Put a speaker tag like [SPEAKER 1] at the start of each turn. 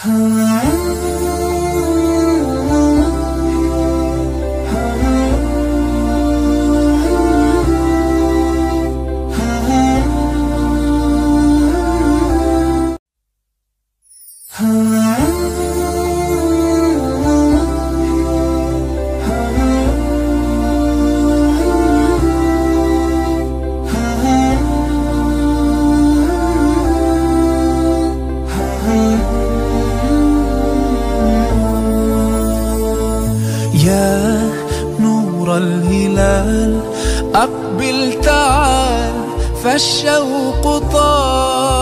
[SPEAKER 1] Huh. يا نور الهلال أقبل تعال فالشوق طال.